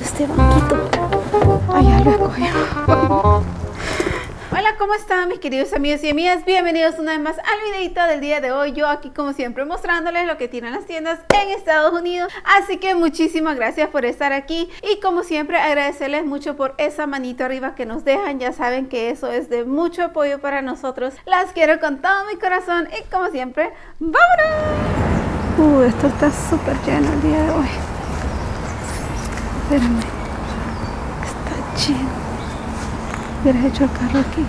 Este banquito. Allá lo escogemos. Hola, ¿cómo están mis queridos amigos y amigas? Bienvenidos una vez más al videito del día de hoy. Yo aquí como siempre mostrándoles lo que tienen las tiendas en Estados Unidos. Así que muchísimas gracias por estar aquí y como siempre agradecerles mucho por esa manito arriba que nos dejan. Ya saben que eso es de mucho apoyo para nosotros. Las quiero con todo mi corazón y como siempre, ¡vámonos! Uh, esto está súper lleno el día de hoy. Espérenme. Está lleno. Hubieras hecho el carro aquí.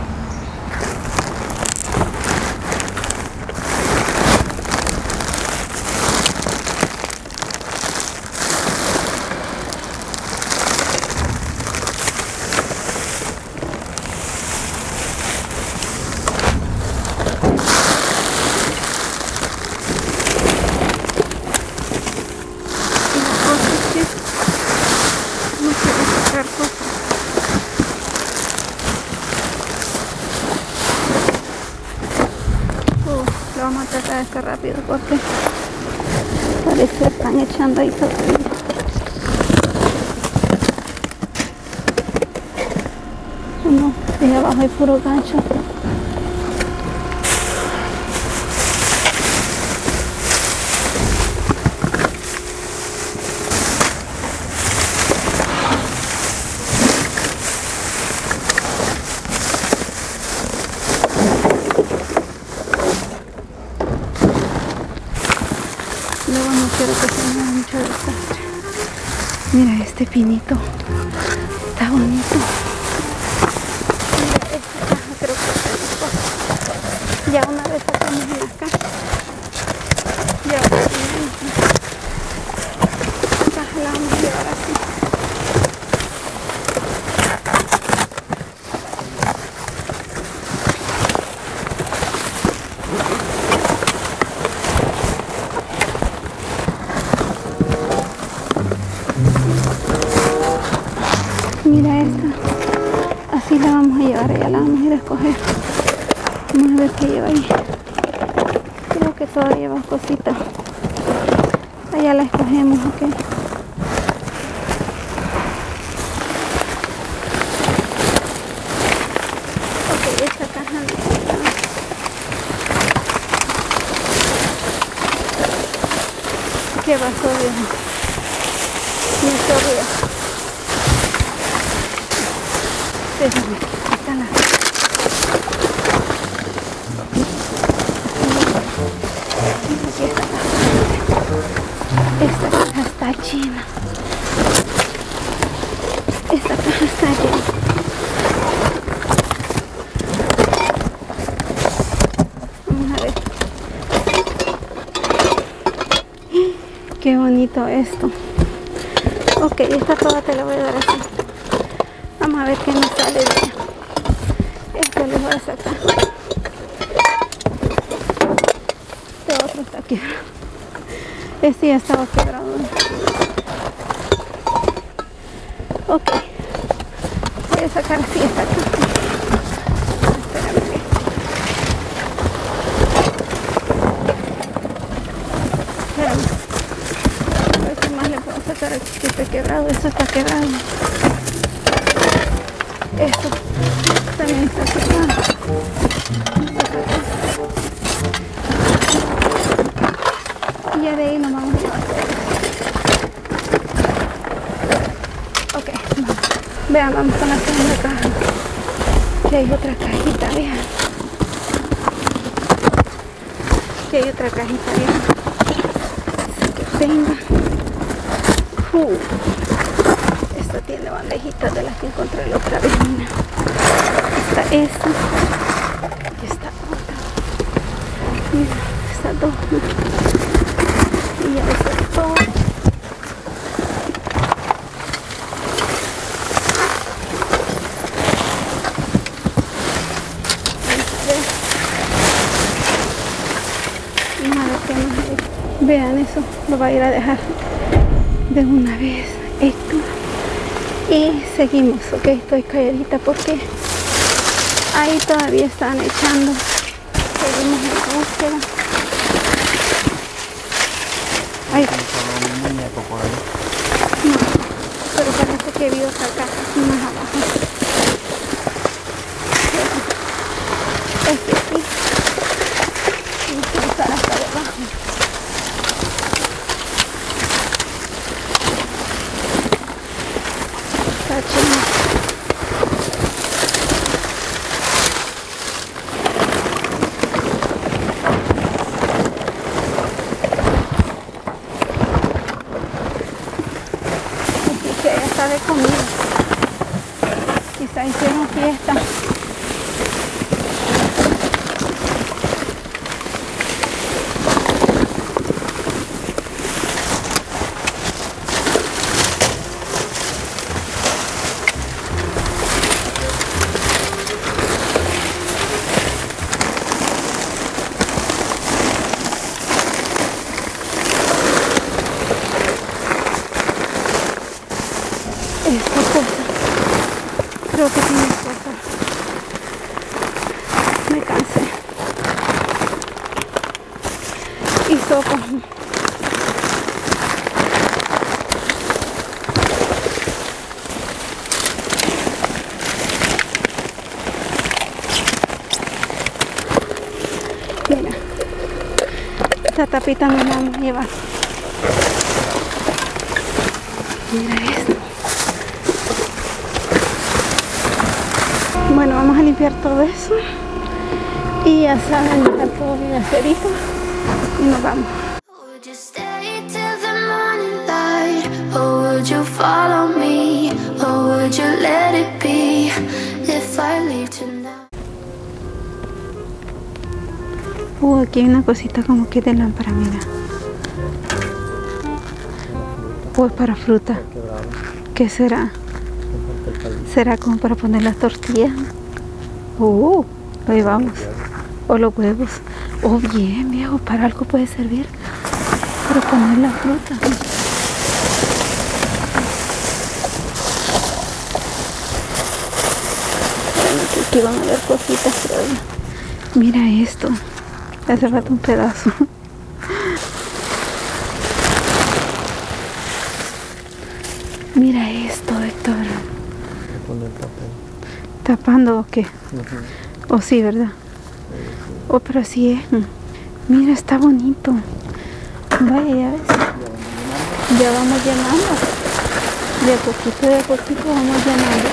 Y las cosas que no quiero sacar cosas. Uf, lo vamos a tratar de rápido porque parece que están echando ahí todo. No, de abajo hay puro gancho. Luego no quiero que se me haga mucho desastre. Mira este pinito. Todavía lleva cositas. Allá la escogemos, ok. Ok, esta caja no está. ¿Qué pasó, viejo? Me sorrió. Déjame, acá la. Aquí está la- Esta caja está llena. Esta caja está llena. Vamos a ver. Qué bonito esto. Ok, esta toda te la voy a dar así. Vamos a ver qué nos sale de ella. Esto le voy a sacar. Este otro está quebrado. Este ya estaba quebrado. Ok. Voy a sacar así esta acá. Espérame. Espérame. A ver qué aquí que está quebrado. Esto está quebrado. Esto también está quebrado. Y ya de ahí nos vamos a llevar. Ok, vamos. Vean, vamos con la segunda caja. Aquí hay otra cajita, vean. Aquí hay otra cajita, vean. Que venga. Uh. Esta tiene bandejitas de las que encontré la otra vez. Está esta. Y esta otra. Mira, estas dos. Y ya eso es todo. Vean eso, lo va a ir a dejar de una vez esto y seguimos ok estoy calladita porque ahí todavía están echando. Seguimos en la búsqueda. Pero parece que vio acá más abajo. Me cansé. Y sopa. Mira. Esta tapita me la vamos. Mira esto. Bueno, vamos a limpiar todo eso. Y ya saben, dejar todo bien acerito. Y nos vamos. Uh, aquí hay una cosita como que de lámpara, mira. Pues para fruta. ¿Qué será? ¿Será como para poner las tortillas? Uh, ahí vamos. O los huevos. Oh, bien, viejo, para algo puede servir. Para poner la fruta. Aquí van a ver cositas, pero mira esto. Hace falta un pedazo. Mira esto, Héctor. ¿Tapando o qué? O sí, ¿verdad? Oh, pero sí es. Mira, está bonito. Vaya, ya ves. Ya vamos llenando. De poquito, de poquito vamos llenando.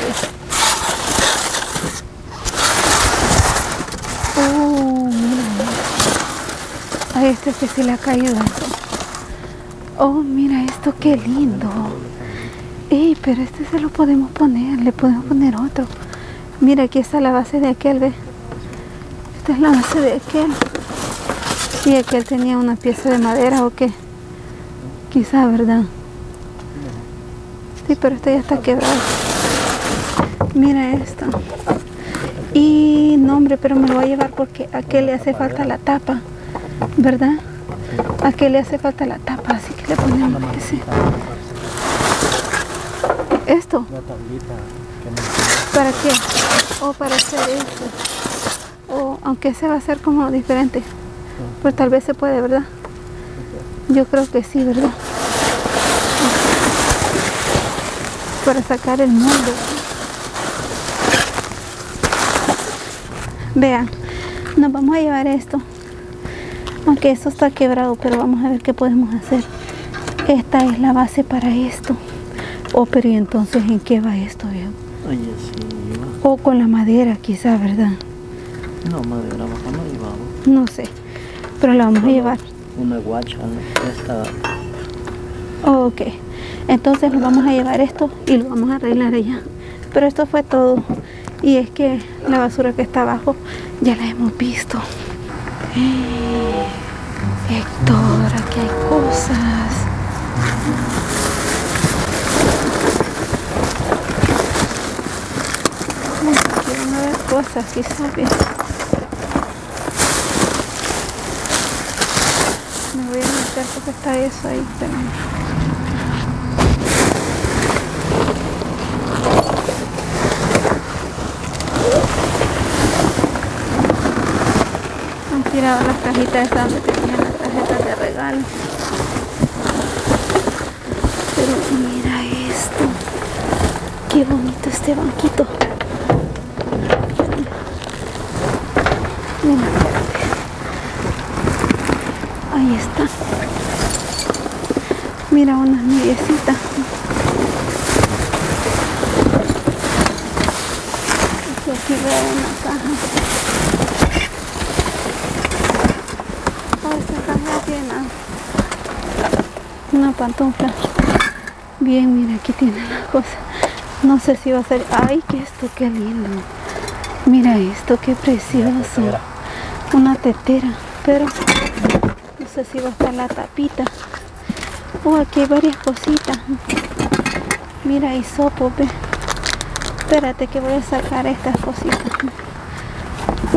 Oh. A este que se le ha caído. Oh, mira esto, qué lindo. Ey, pero este se lo podemos poner, le podemos poner otro. Mira, aquí está la base de aquel, ve. Esta es la base de aquel. Y aquel tenía una pieza de madera o qué. Quizá, ¿verdad? Sí, pero este ya está quebrado. Mira esto. Y no, hombre, pero me lo voy a llevar porque a aquel le hace falta la tapa, ¿verdad? A aquel le hace falta la tapa, así que le ponemos ese. Esto. ¿Para qué? O para hacer esto. Aunque ese va a ser como diferente. Pues tal vez se puede, ¿verdad? Yo creo que sí, ¿verdad? Para sacar el molde. Vean, nos vamos a llevar esto. Aunque esto está quebrado, pero vamos a ver qué podemos hacer. Esta es la base para esto. Oh, pero ¿y entonces en qué va esto, viejo? O con la madera, quizá, ¿verdad? No, madera baja no llevaba. No sé. Pero la vamos a llevar. Una guacha, ¿no? Esta, Oh, ok. Entonces nos vamos a llevar esto y lo vamos a arreglar allá. Pero esto fue todo. Y es que la basura que está abajo ya la hemos visto. Eh, Héctor, aquí hay cosas. A ver cosas, quizás. bien. Me voy a meter porque está eso ahí también. Han tirado las cajitas esas donde tenían las tarjetas de regalo. Pero mira esto. qué bonito este banquito. Mira, Ahí está. Mira una nievecita. Y aquí veo una caja. Oh, esta caja llena. Una pantufla. Bien, mira, aquí tiene la cosa. No sé si va a ser. Ay, que esto, qué lindo. Mira esto, qué precioso. Una tetera, pero no sé si va a estar la tapita. Oh, aquí hay varias cositas. Mira, hisopo, ve. Espérate que voy a sacar estas cositas.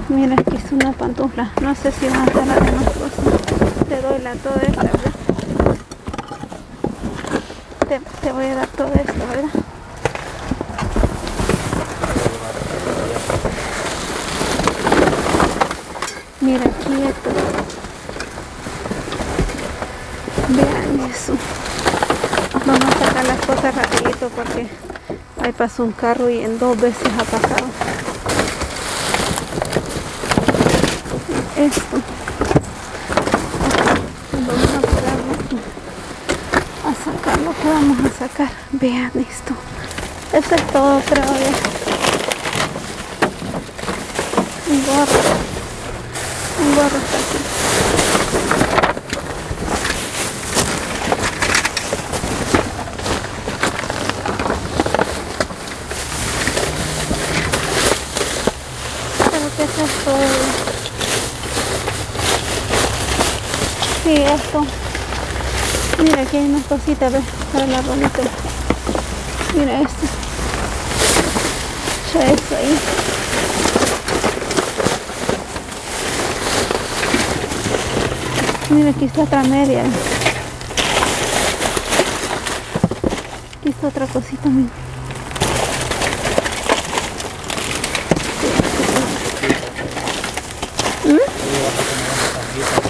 Mira, aquí es una pantufla. No sé si van a estar las demás cosas. Te doy la toda esta, ¿verdad? Te, te voy a dar todo esto, ¿verdad? Mira aquí esto. Vean eso. Vamos a sacar las porque ahí pasó un carro y en dos veces ha pasado. Esto. Vamos a apurarnos a sacar lo que vamos a sacar. Vean esto. Eso es todo, creo. Un gorro. Un gorro está aquí. Creo que eso es todo. Sí, esto. Mira, aquí hay unas cositas, ¿ves? Para la bolita. Mira esto. Ya eso ahí. Mira, aquí está otra media. Aquí está otra cosita, mira.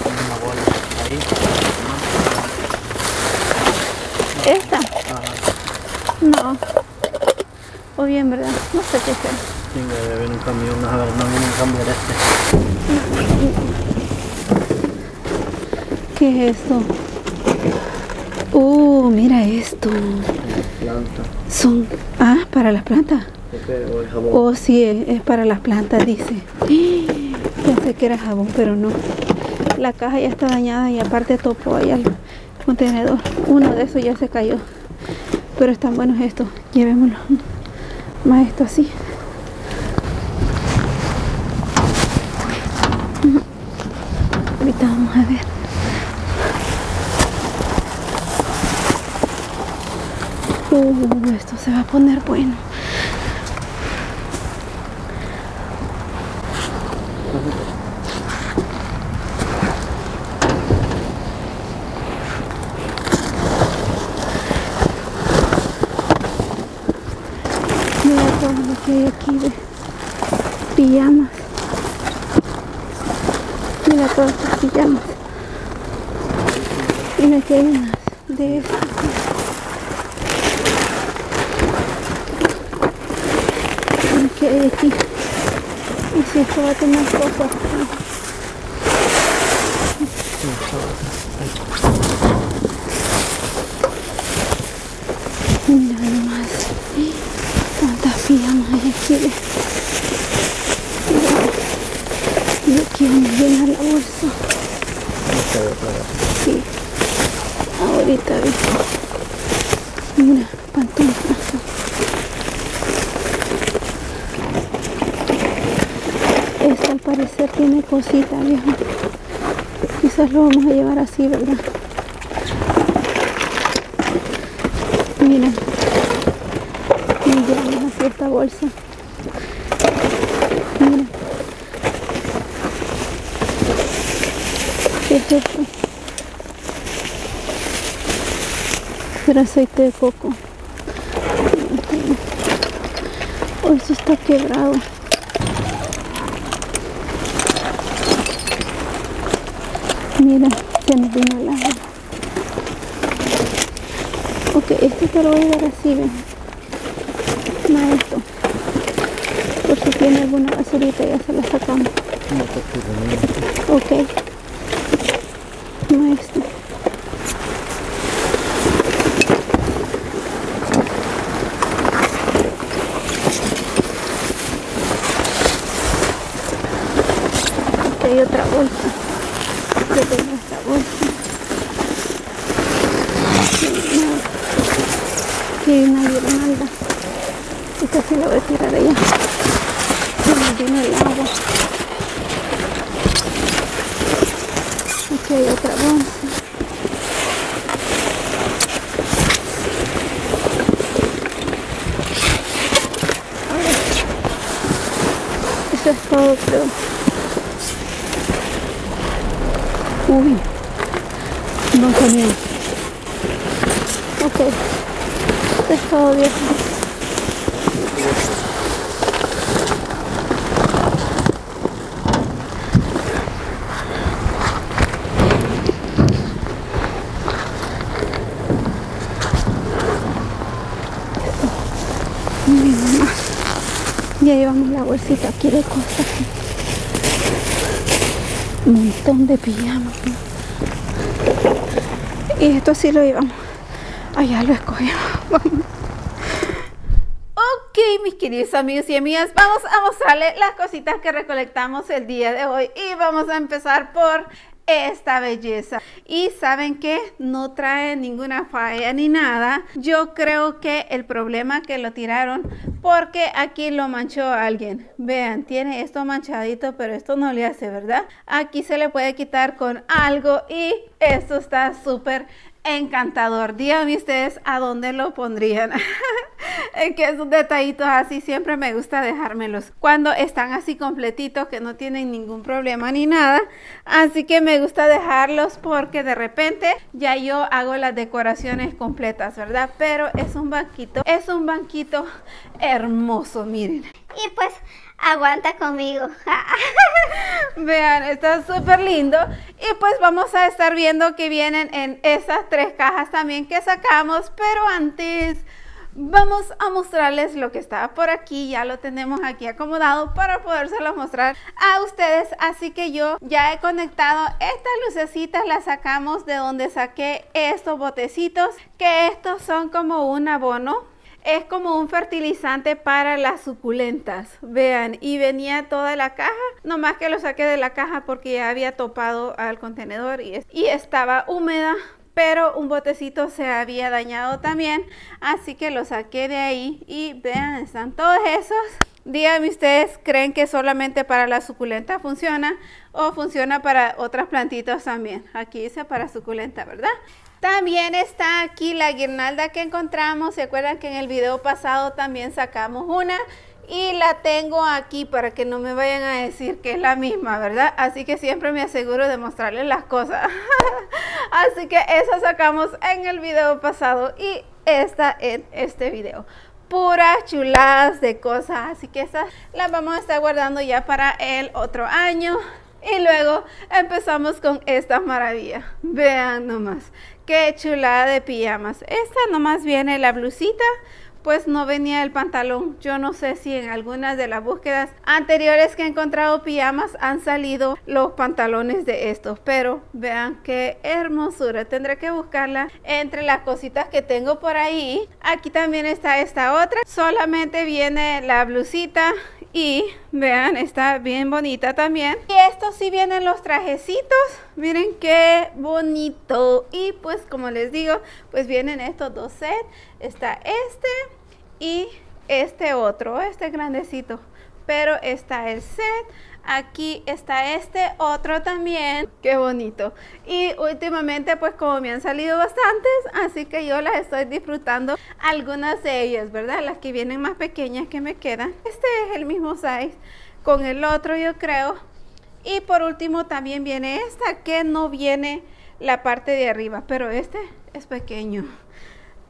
Una bola ahí. ¿Esta? No. O bien, ¿verdad? No. Sí, un camión, a ver, no viene un cambio de este. ¿Qué es esto? Uh, mira esto. Planta. Son. Ah, para las plantas. Oh, sí, es, es para las plantas, dice. Pensé que era jabón, pero no. La caja ya está dañada y aparte topó ahí al contenedor. Uno de esos ya se cayó. Pero están buenos estos. Llevémoslo. Más esto así. Ahorita vamos a ver. Uh, esto se va a poner bueno. Mira todo lo que hay aquí de pijamas. Mira todas estas pijamas. Mira que hay unas de estas. Que hay aquí. Y si esto va a tener cosas. Mira nomás. Cuántas Mira. Y aquí llenar la bolsa. Sí. Ahorita vi. Mira, pantuflas. Esta al parecer tiene cosita, viejo. Quizás lo vamos a llevar así, ¿verdad? Mira. Y llevamos así esta bolsa. Mira. ¿Qué es esto? Era aceite de coco. Oh, eso está quebrado. Mira, se nos vino el agua. Ok, este te lo voy a dar así, ven. Maestro. Por si tiene alguna basurita ya se la sacamos. Ok. Maestro. Aquí hay otra bolsa. Yo tengo esta bolsa. Aquí hay una guirnalda. Esta sí la voy a tirar allá. Se me vino el agua. Aquí hay otra bolsa. A ver. Eso es todo, creo. Uy. No camión. Ok. Todo viejo. Ya llevamos la bolsita aquí de cosas. Un montón de pijamas. Y esto sí lo llevamos. Allá lo escogimos. Ok, mis queridos amigos y amigas, vamos a mostrarles las cositas que recolectamos el día de hoy y vamos a empezar por esta belleza. Y saben que no trae ninguna falla ni nada. Yo creo que el problema que lo tiraron porque aquí lo manchó alguien. Vean, tiene esto manchadito, pero esto no le hace, ¿verdad? Aquí se le puede quitar con algo y esto está súper encantador. Díganme ustedes a dónde lo pondrían. es que esos detallitos así siempre me gusta dejármelos. Cuando están así completitos, que no tienen ningún problema ni nada. Así que me gusta dejarlos porque de repente ya yo hago las decoraciones completas, ¿verdad? Pero es un banquito, es un banquito hermoso, miren. Y pues aguanta conmigo. Vean, está súper lindo. Y pues vamos a estar viendo que vienen en esas tres cajas también que sacamos. Pero antes vamos a mostrarles lo que estaba por aquí. Ya lo tenemos aquí acomodado para podérselo mostrar a ustedes. Así que yo ya he conectado estas lucecitas. Las sacamos de donde saqué estos botecitos. Que estos son como un abono es como un fertilizante para las suculentas. Vean, y venía toda la caja, nomás que lo saqué de la caja porque ya había topado al contenedor y, estaba húmeda. Pero un botecito se había dañado también, así que lo saqué de ahí y vean, están todos esos. Díganme ustedes, ¿creen que solamente para la suculenta funciona o funciona para otras plantitas también? Aquí dice para suculenta, ¿verdad? También está aquí la guirnalda que encontramos. ¿Se acuerdan que en el video pasado también sacamos una? Y la tengo aquí para que no me vayan a decir que es la misma, ¿verdad? Así que siempre me aseguro de mostrarles las cosas. Así que esa sacamos en el video pasado y esta en este video puras chuladas de cosas. Así que estas las vamos a estar guardando ya para el otro año. Y luego empezamos con esta maravilla. Vean nomás. Qué chulada de pijamas. Esta nomás viene la blusita. Pues no venía el pantalón. Yo no sé si en algunas de las búsquedas anteriores que he encontrado pijamas han salido los pantalones de estos. Pero vean qué hermosura. Tendré que buscarla entre las cositas que tengo por ahí. Aquí también está esta otra. Solamente viene la blusita y vean, está bien bonita también. Y estos sí vienen los trajecitos. Miren qué bonito. Y pues como les digo, pues vienen estos dos sets. Está este y este otro, este grandecito. Pero está el set. Aquí está este otro también. Qué bonito. Y últimamente pues como me han salido bastantes, así que yo las estoy disfrutando. Algunas de ellas, ¿verdad? Las que vienen más pequeñas que me quedan. Este es el mismo size con el otro yo creo. Y por último también viene esta que no viene la parte de arriba, pero este es pequeño.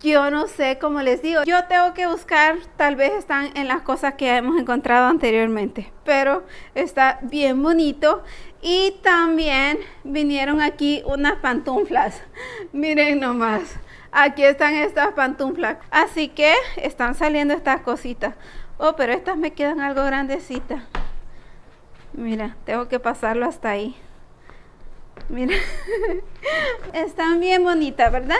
Yo no sé, como les digo, yo tengo que buscar, tal vez están en las cosas que hemos encontrado anteriormente, pero está bien bonito. Y también vinieron aquí unas pantuflas, miren nomás. Aquí están estas pantuflas. Así que están saliendo estas cositas. Oh, pero estas me quedan algo grandecitas. Mira, tengo que pasarlo hasta ahí. Mira, están bien bonitas, ¿verdad?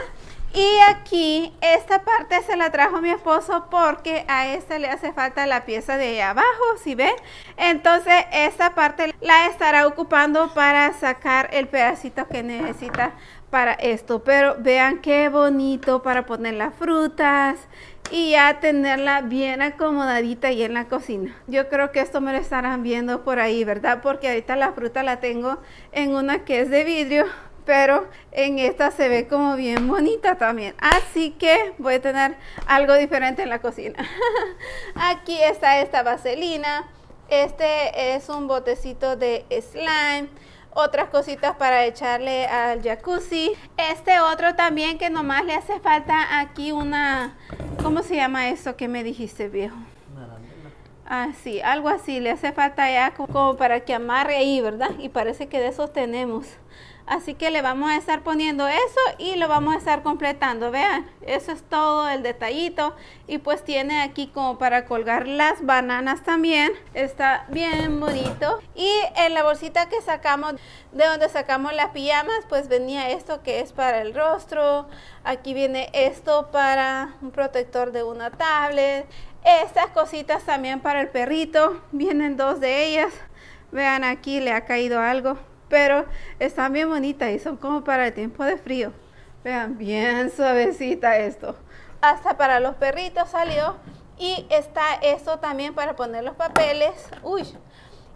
Y aquí, esta parte se la trajo mi esposo porque a este le hace falta la pieza de abajo, ¿sí ven? Entonces, esta parte la estará ocupando para sacar el pedacito que necesita para esto. Pero vean qué bonito para poner las frutas y ya tenerla bien acomodadita ahí en la cocina. Yo creo que esto me lo estarán viendo por ahí, ¿verdad? Porque ahorita la fruta la tengo en una que es de vidrio pero en esta se ve como bien bonita también. Así que voy a tener algo diferente en la cocina. Aquí está esta vaselina. Este es un botecito de slime. Otras cositas para echarle al jacuzzi. Este otro también que nomás le hace falta aquí una... ¿Cómo se llama eso que me dijiste, viejo? Ah, sí, algo así. Le hace falta ya como para que amarre ahí, ¿verdad? Y parece que de esos tenemos. Así que le vamos a estar poniendo eso y lo vamos a estar completando. Vean, eso es todo el detallito. Y pues tiene aquí como para colgar las bananas también. Está bien bonito. Y en la bolsita que sacamos, de donde sacamos las pijamas, pues venía esto que es para el rostro. Aquí viene esto para un protector de una tablet. Estas cositas también para el perrito. Vienen dos de ellas. Vean aquí le ha caído algo pero están bien bonitas y son como para el tiempo de frío. Vean, bien suavecita esto. Hasta para los perritos salió. Y está esto también para poner los papeles. Uy.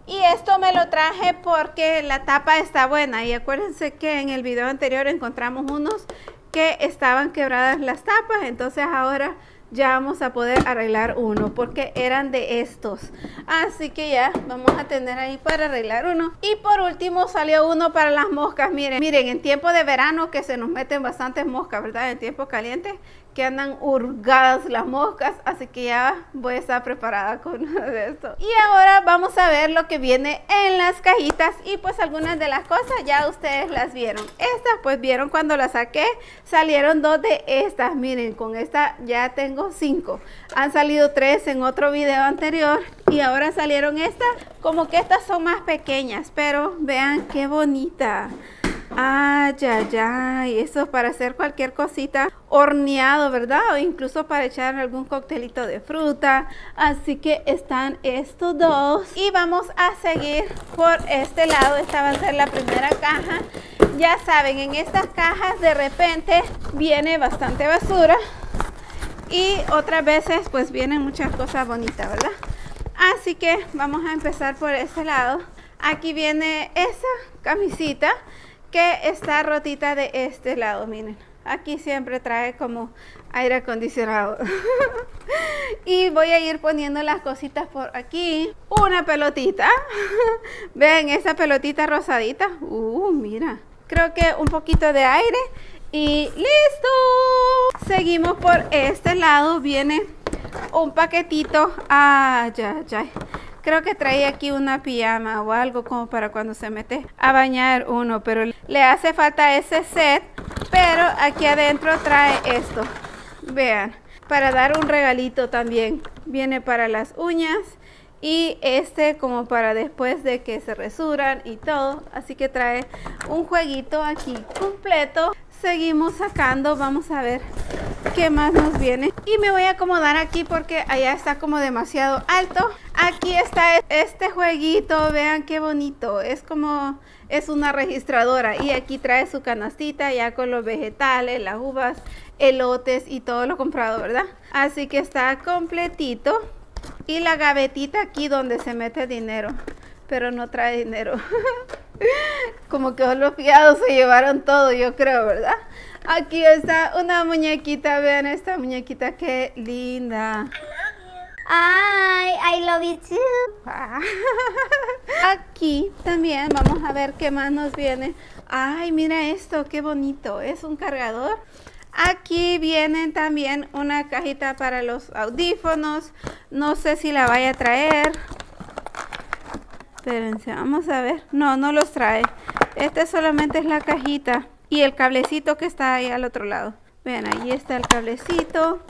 Y esto me lo traje porque la tapa está buena. Y acuérdense que en el video anterior encontramos unos que estaban quebradas las tapas. Entonces ahora ya vamos a poder arreglar uno porque eran de estos. Así que ya vamos a tener ahí para arreglar uno. Y por último salió uno para las moscas. Miren miren en tiempo de verano que se nos meten bastantes moscas verdad en tiempo caliente que andan hurgadas las moscas, así que ya voy a estar preparada con esto. Y ahora vamos a ver lo que viene en las cajitas. Y pues algunas de las cosas ya ustedes las vieron. Estas pues vieron cuando las saqué, salieron dos de estas, miren, con esta ya tengo cinco. Han salido tres en otro video anterior y ahora salieron estas, como que estas son más pequeñas, pero vean qué bonita. Ay, ya, ya, y eso es para hacer cualquier cosita horneado, ¿verdad? O incluso para echar algún coctelito de fruta. Así que están estos dos. Y vamos a seguir por este lado. Esta va a ser la primera caja. Ya saben, en estas cajas de repente viene bastante basura. Y otras veces pues vienen muchas cosas bonitas, ¿verdad? Así que vamos a empezar por este lado. Aquí viene esa camisita que está rotita de este lado, miren. Aquí siempre trae como aire acondicionado. y voy a ir poniendo las cositas por aquí. Una pelotita. Ven esa pelotita rosadita. Uh, mira. Creo que un poquito de aire. Y listo. Seguimos por este lado. Viene un paquetito. Ah, ya, ya. Creo que trae aquí una pijama o algo como para cuando se mete a bañar uno, pero le hace falta ese set. Pero aquí adentro trae esto. Vean, para dar un regalito también. Viene para las uñas y este como para después de que se resuran y todo. Así que trae un jueguito aquí completo. Seguimos sacando, vamos a ver qué más nos viene. Y me voy a acomodar aquí porque allá está como demasiado alto. Aquí está este jueguito, vean qué bonito. Es como, es una registradora y aquí trae su canastita ya con los vegetales, las uvas, elotes y todo lo comprado, ¿verdad? Así que está completito. Y la gavetita aquí donde se mete dinero, pero no trae dinero. Como que los fiados se llevaron todo, yo creo, ¿verdad? Aquí está una muñequita, vean esta muñequita, qué linda. Ay, I love you too. Aquí también vamos a ver qué más nos viene. Ay, mira esto, qué bonito. Es un cargador. Aquí vienen también una cajita para los audífonos. No sé si la vaya a traer. Espérense, vamos a ver. No, no los trae. Este solamente es la cajita y el cablecito que está ahí al otro lado. Vean, ahí está el cablecito.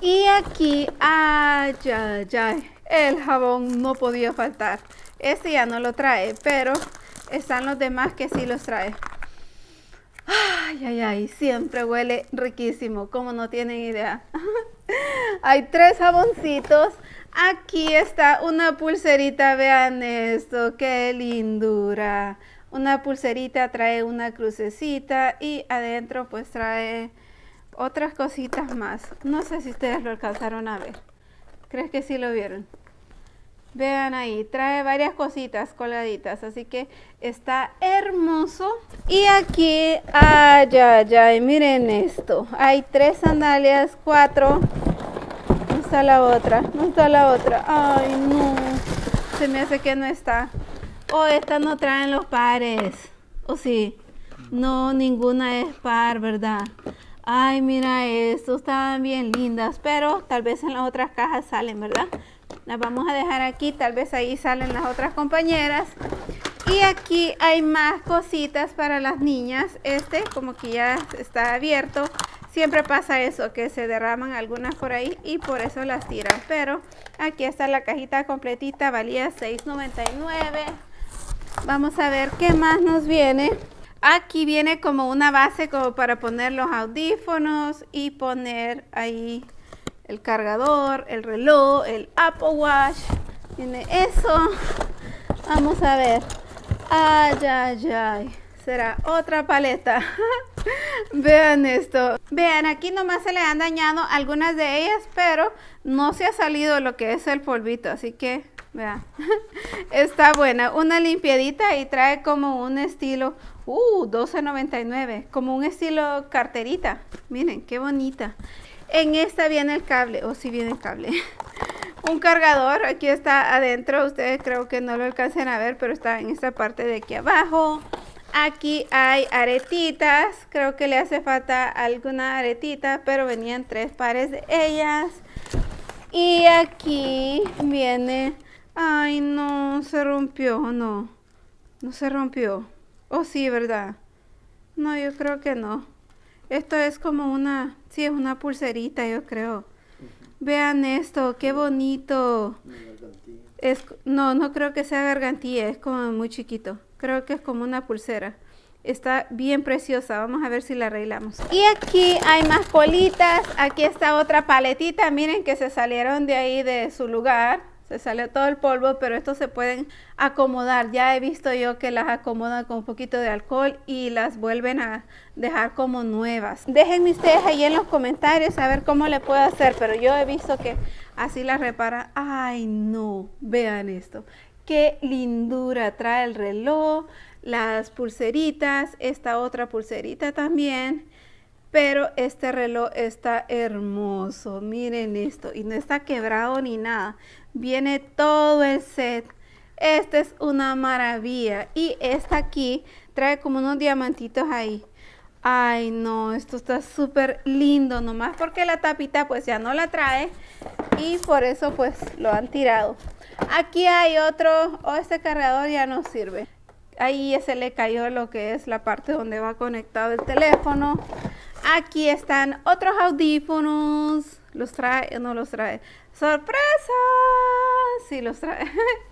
Y aquí, ay, ya, ya, el jabón no podía faltar. Este ya no lo trae, pero están los demás que sí los trae. Ay, ay, ay, siempre huele riquísimo, como no tienen idea. Hay tres jaboncitos. Aquí está una pulserita, vean esto, qué lindura. Una pulserita trae una crucecita y adentro pues trae otras cositas más. No sé si ustedes lo alcanzaron a ver. ¿Crees que sí lo vieron? Vean ahí, trae varias cositas coladitas, así que está hermoso. Y aquí, ay, ay, ay, miren esto. Hay tres sandalias, cuatro. Está la otra, no está la otra. Ay, no. Se me hace que no está. Oh, estas no traen los pares. ¿O sí? No, ninguna es par, ¿verdad? Ay, mira esto, están bien lindas, pero tal vez en las otras cajas salen, ¿verdad? las vamos a dejar aquí tal vez ahí salen las otras compañeras y aquí hay más cositas para las niñas este como que ya está abierto siempre pasa eso que se derraman algunas por ahí y por eso las tiran pero aquí está la cajita completita valía $6.99 vamos a ver qué más nos viene aquí viene como una base como para poner los audífonos y poner ahí el cargador, el reloj, el Apple Watch. Tiene eso. Vamos a ver. Ay, ay, ay. Otra paleta. Vean esto. Vean, aquí nomás se le han dañado algunas de ellas, pero no se ha salido lo que es el polvito. Así que, vean. Está buena. Una limpiadita y trae como un estilo. Uh, 12.99. Como un estilo carterita. Miren, qué bonita. En esta viene el cable, o si viene el cable. Un cargador, aquí está adentro, ustedes creo que no lo alcancen a ver, pero está en esta parte de aquí abajo. Aquí hay aretitas, creo que le hace falta alguna aretita, pero venían tres pares de ellas. Y aquí viene, ay no, se rompió, no, no se rompió. Oh sí, ¿verdad? No, yo creo que no. Esto es como una, sí, es una pulserita, yo creo. Vean esto, qué bonito. Es, no, no creo que sea gargantilla, es como muy chiquito. Creo que es como una pulsera. Está bien preciosa, vamos a ver si la arreglamos. Y aquí hay más colitas, aquí está otra paletita, miren que se salieron de ahí de su lugar se sale todo el polvo, pero estos se pueden acomodar. Ya he visto yo que las acomodan con un poquito de alcohol y las vuelven a dejar como nuevas. Déjenme ustedes ahí en los comentarios a ver cómo le puedo hacer, pero yo he visto que así las reparan. Ay, no, vean esto. Qué lindura trae el reloj, las pulseritas, esta otra pulserita también. Pero este reloj está hermoso, miren esto, y no está quebrado ni nada. Viene todo el set. Esta es una maravilla. Y esta aquí trae como unos diamantitos ahí. Ay, no, esto está súper lindo. Nomás porque la tapita pues ya no la trae. Y por eso pues lo han tirado. Aquí hay otro. Oh, este cargador ya no sirve. Ahí se le cayó lo que es la parte donde va conectado el teléfono. Aquí están otros audífonos. ¿Los trae o no los trae? ¡Sorpresa! Sí, los trae.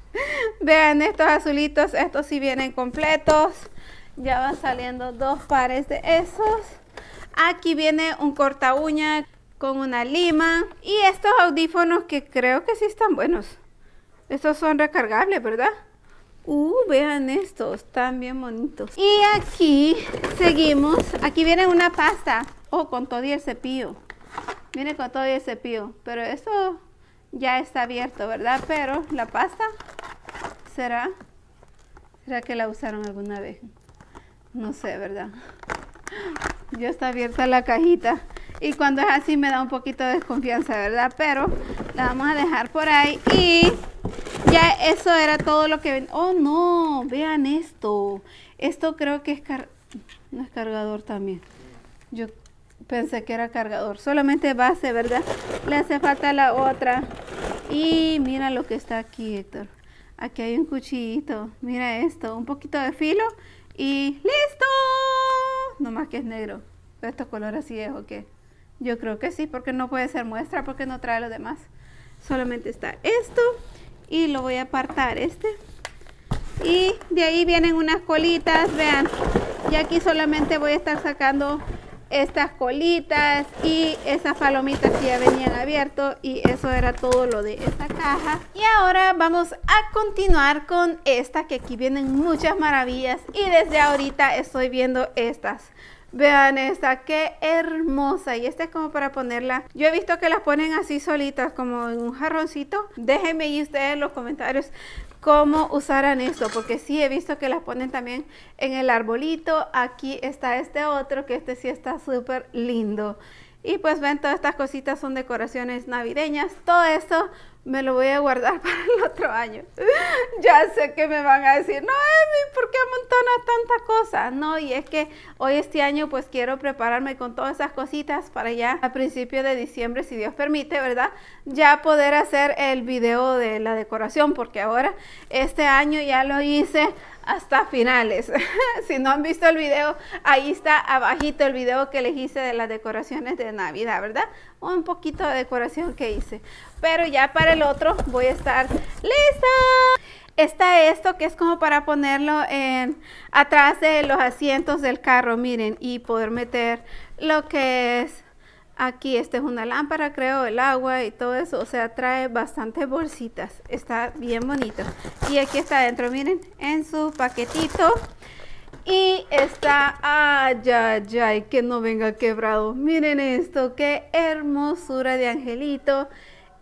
Vean estos azulitos, estos sí vienen completos. Ya van saliendo dos pares de esos. Aquí viene un corta uña con una lima. Y estos audífonos que creo que sí están buenos. Estos son recargables, ¿verdad? Uh, vean estos, están bien bonitos. Y aquí seguimos. Aquí viene una pasta. Oh, con todo y el cepillo. Viene con todo y el cepillo. Pero esto ya está abierto, ¿verdad? Pero la pasta, ¿será? ¿Será que la usaron alguna vez? No sé, ¿verdad? Ya está abierta la cajita. Y cuando es así me da un poquito de desconfianza, ¿verdad? Pero la vamos a dejar por ahí. Y ya eso era todo lo que... Oh, no, vean esto. Esto creo que es... Car... No es cargador también. Yo pensé que era cargador. Solamente base, ¿verdad? Le hace falta la otra. Y mira lo que está aquí, Héctor. Aquí hay un cuchillito. Mira esto. Un poquito de filo. Y ¡listo! No más que es negro. ¿Estos colores así es o qué? Yo creo que sí, porque no puede ser muestra, porque no trae lo demás. Solamente está esto y lo voy a apartar este. Y de ahí vienen unas colitas, vean. Y aquí solamente voy a estar sacando estas colitas y esas palomitas que ya venían abiertos y eso era todo lo de esta caja y ahora vamos a continuar con esta que aquí vienen muchas maravillas y desde ahorita estoy viendo estas Vean esta, qué hermosa. Y esta es como para ponerla. Yo he visto que las ponen así solitas, como en un jarroncito. Déjenme ahí ustedes en los comentarios cómo usarán esto, porque sí he visto que las ponen también en el arbolito. Aquí está este otro, que este sí está súper lindo. Y pues ven, todas estas cositas son decoraciones navideñas. Todo esto me lo voy a guardar para el otro año. ya sé que me van a decir, no, Emi, ¿por qué amontonas tanta cosa? No, y es que hoy este año pues quiero prepararme con todas esas cositas para ya a principio de diciembre, si Dios permite, ¿verdad? Ya poder hacer el video de la decoración, porque ahora este año ya lo hice hasta finales. si no han visto el video, ahí está abajito el video que les hice de las decoraciones de Navidad, ¿verdad? Un poquito de decoración que hice. Pero ya para el otro voy a estar lista. Está esto que es como para ponerlo en atrás de los asientos del carro, miren, y poder meter lo que es Aquí esta es una lámpara, creo, el agua y todo eso. O sea, trae bastantes bolsitas. Está bien bonito. Y aquí está adentro, miren, en su paquetito. Y está, ay, ay, ay, que no venga quebrado. Miren esto, qué hermosura de angelito.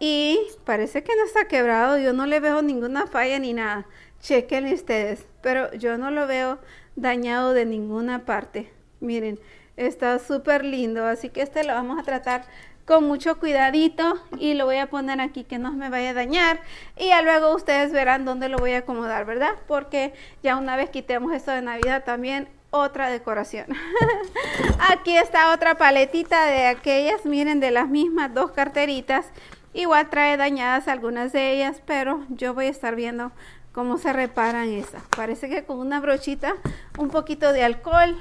Y parece que no está quebrado. Yo no le veo ninguna falla ni nada. Chequen ustedes. Pero yo no lo veo dañado de ninguna parte. Miren. Está súper lindo, así que este lo vamos a tratar con mucho cuidadito y lo voy a poner aquí que no me vaya a dañar y ya luego ustedes verán dónde lo voy a acomodar, ¿verdad? Porque ya una vez quitemos esto de Navidad también otra decoración. aquí está otra paletita de aquellas, miren, de las mismas dos carteritas. Igual trae dañadas algunas de ellas, pero yo voy a estar viendo cómo se reparan esas. Parece que con una brochita, un poquito de alcohol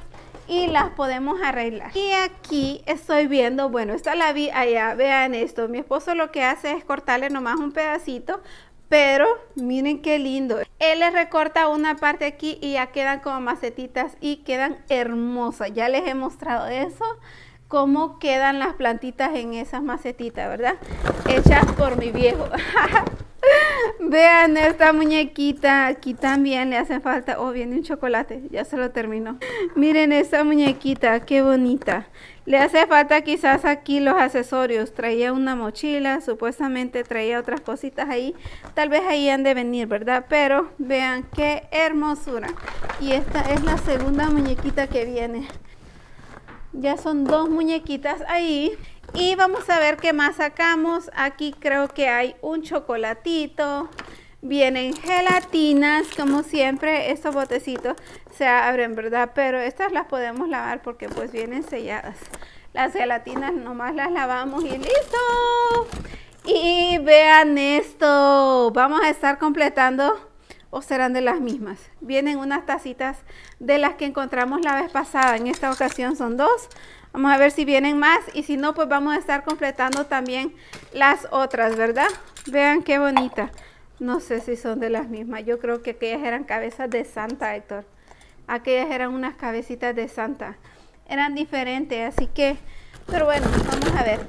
y las podemos arreglar. Y aquí estoy viendo, bueno, esta la vi allá, vean esto. Mi esposo lo que hace es cortarle nomás un pedacito, pero miren qué lindo. Él le recorta una parte aquí y ya quedan como macetitas y quedan hermosas. Ya les he mostrado eso, cómo quedan las plantitas en esas macetitas, ¿verdad? Hechas por mi viejo. Vean esta muñequita, aquí también le hace falta, oh viene un chocolate, ya se lo terminó. Miren esta muñequita, qué bonita. Le hace falta quizás aquí los accesorios, traía una mochila, supuestamente traía otras cositas ahí, tal vez ahí han de venir, ¿verdad? Pero vean qué hermosura. Y esta es la segunda muñequita que viene. Ya son dos muñequitas ahí. Y vamos a ver qué más sacamos. Aquí creo que hay un chocolatito. Vienen gelatinas, como siempre, estos botecitos se abren, ¿verdad? Pero estas las podemos lavar porque pues vienen selladas. Las gelatinas nomás las lavamos y listo. Y vean esto, vamos a estar completando o serán de las mismas. Vienen unas tacitas de las que encontramos la vez pasada. En esta ocasión son dos. Vamos a ver si vienen más y si no, pues vamos a estar completando también las otras, ¿verdad? Vean qué bonita. No sé si son de las mismas. Yo creo que aquellas eran cabezas de Santa, Héctor. Aquellas eran unas cabecitas de Santa. Eran diferentes, así que... Pero bueno, vamos a ver.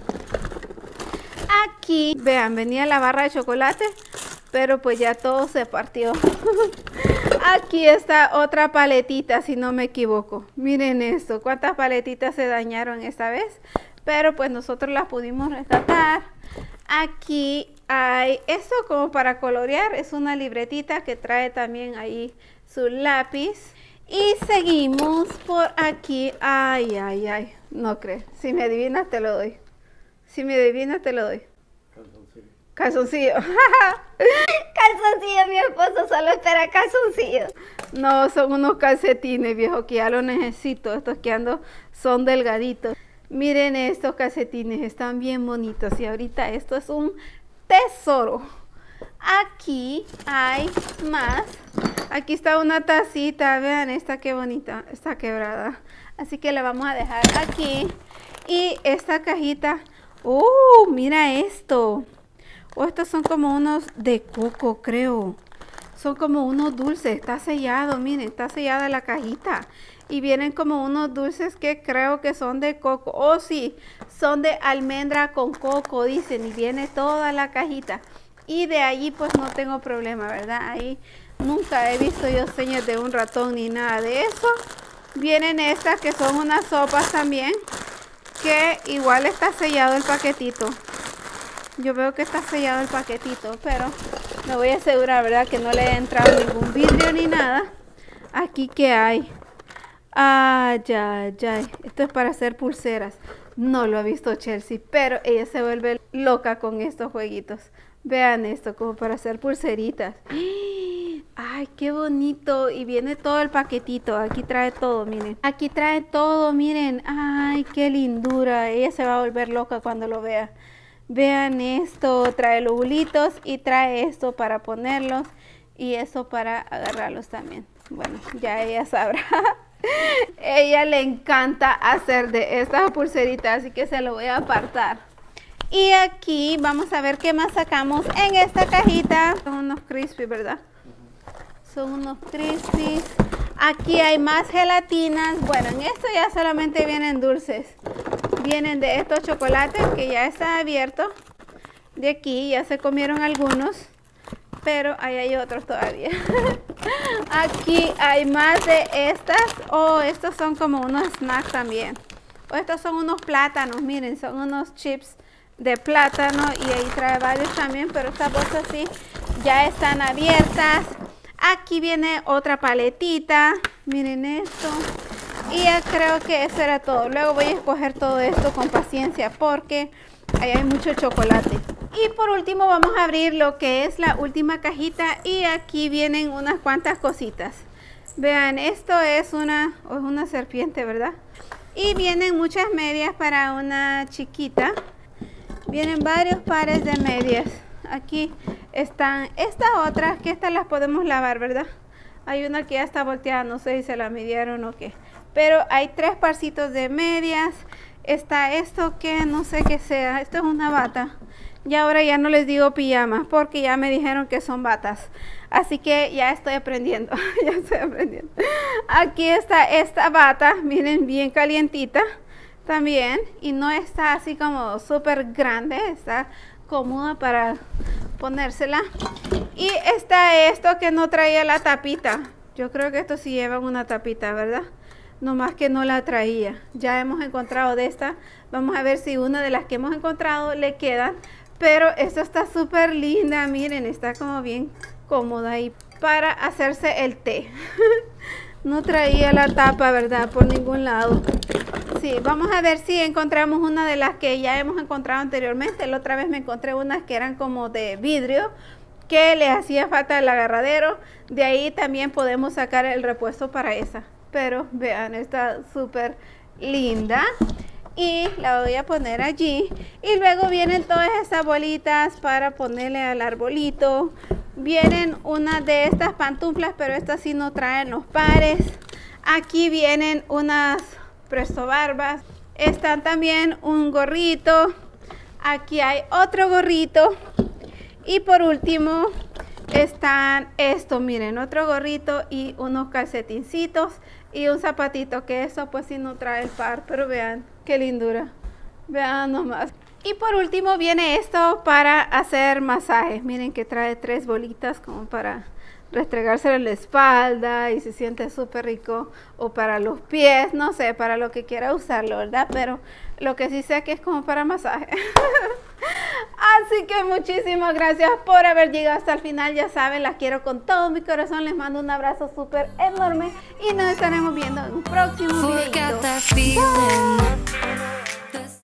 Aquí, vean, venía la barra de chocolate pero pues ya todo se partió. Aquí está otra paletita, si no me equivoco. Miren esto, cuántas paletitas se dañaron esta vez, pero pues nosotros las pudimos rescatar. Aquí hay esto como para colorear, es una libretita que trae también ahí su lápiz. Y seguimos por aquí. Ay, ay, ay, no crees. Si me adivinas te lo doy. Si me adivinas te lo doy. Calzoncillo. calzoncillo, mi esposo solo espera calzoncillo. No, son unos calcetines, viejo, que ya los necesito. Estos que ando son delgaditos. Miren estos calcetines, están bien bonitos. Y ahorita esto es un tesoro. Aquí hay más. Aquí está una tacita, vean esta qué bonita, está quebrada. Así que la vamos a dejar aquí. Y esta cajita, ¡uh! Mira esto. Oh, estos son como unos de coco, creo. Son como unos dulces. Está sellado, miren, está sellada la cajita. Y vienen como unos dulces que creo que son de coco. Oh, sí, son de almendra con coco, dicen. Y viene toda la cajita. Y de allí pues no tengo problema, ¿verdad? Ahí nunca he visto yo señas de un ratón ni nada de eso. Vienen estas que son unas sopas también. Que igual está sellado el paquetito. Yo veo que está sellado el paquetito, pero me voy a asegurar, ¿verdad? Que no le haya entrado ningún vidrio ni nada. Aquí que hay. Ah, ya, ya. Esto es para hacer pulseras. No lo ha visto Chelsea, pero ella se vuelve loca con estos jueguitos. Vean esto, como para hacer pulseritas. Ay, qué bonito. Y viene todo el paquetito. Aquí trae todo, miren. Aquí trae todo, miren. Ay, qué lindura. Ella se va a volver loca cuando lo vea. Vean esto. Trae los bulitos y trae esto para ponerlos. Y eso para agarrarlos también. Bueno, ya ella sabrá. ella le encanta hacer de estas pulseritas, así que se lo voy a apartar. Y aquí vamos a ver qué más sacamos en esta cajita. Son unos crispy, ¿verdad? Son unos crispy. Aquí hay más gelatinas. Bueno, en esto ya solamente vienen dulces. Vienen de estos chocolates que ya está abierto. De aquí ya se comieron algunos. Pero ahí hay otros todavía. aquí hay más de estas. Oh, estos son como unos snacks también. O estos son unos plátanos. Miren, son unos chips de plátano y ahí trae varios también, pero estas bolsas sí ya están abiertas. Aquí viene otra paletita, miren esto. Y ya creo que eso era todo. Luego voy a escoger todo esto con paciencia porque ahí hay mucho chocolate. Y por último vamos a abrir lo que es la última cajita y aquí vienen unas cuantas cositas. Vean, esto es una, es una serpiente, ¿verdad? Y vienen muchas medias para una chiquita. Vienen varios pares de medias. Aquí están estas otras, que estas las podemos lavar, ¿verdad? Hay una que ya está volteada, no sé si se la midieron o qué. Pero hay tres parcitos de medias. Está esto que no sé qué sea. Esto es una bata. Y ahora ya no les digo pijama porque ya me dijeron que son batas. Así que ya estoy aprendiendo. ya estoy aprendiendo. Aquí está esta bata. Miren, bien calientita también y no está así como súper grande, está cómoda para ponérsela. Y está esto que no traía la tapita. Yo creo que esto sí lleva una tapita, ¿verdad? No más que no la traía. Ya hemos encontrado de esta. Vamos a ver si una de las que hemos encontrado le queda. Pero esto está súper linda. Miren, está como bien cómoda ahí para hacerse el té. no traía la tapa, ¿verdad? Por ningún lado. Sí, vamos a ver si encontramos una de las que ya hemos encontrado anteriormente. La otra vez me encontré unas que eran como de vidrio que le hacía falta el agarradero. De ahí también podemos sacar el repuesto para esa. Pero vean, está súper linda. Y la voy a poner allí. Y luego vienen todas esas bolitas para ponerle al arbolito. Vienen unas de estas pantuflas, pero estas sí no traen los pares. Aquí vienen unas presto barbas. Están también un gorrito. Aquí hay otro gorrito. Y por último están esto, miren, otro gorrito y unos calcetincitos y un zapatito que eso pues si no trae el par, pero vean qué lindura. Vean nomás. Y por último viene esto para hacer masajes. Miren que trae tres bolitas como para restregarse en la espalda y se siente súper rico o para los pies, no sé, para lo que quiera usarlo, ¿verdad? Pero lo que sí sé que es como para masaje. Así que muchísimas gracias por haber llegado hasta el final, ya saben, las quiero con todo mi corazón, les mando un abrazo súper enorme y nos estaremos viendo en un próximo video.